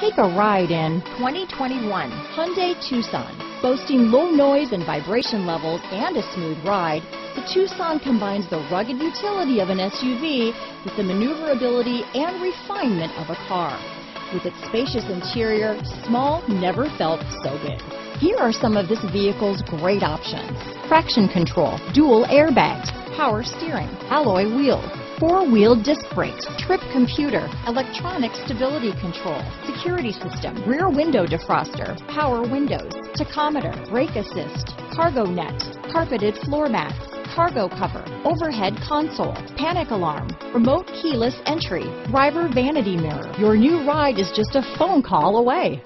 Take a ride in 2021 Hyundai Tucson. Boasting low noise and vibration levels and a smooth ride, the Tucson combines the rugged utility of an SUV with the maneuverability and refinement of a car. With its spacious interior, small never felt so big. Here are some of this vehicle's great options. Traction control, dual airbags, power steering, alloy wheels, four-wheel disc brakes, trip computer, electronic stability control, security system, rear window defroster, power windows, tachometer, brake assist, cargo net, carpeted floor mats, cargo cover, overhead console, panic alarm, remote keyless entry, driver vanity mirror. Your new ride is just a phone call away.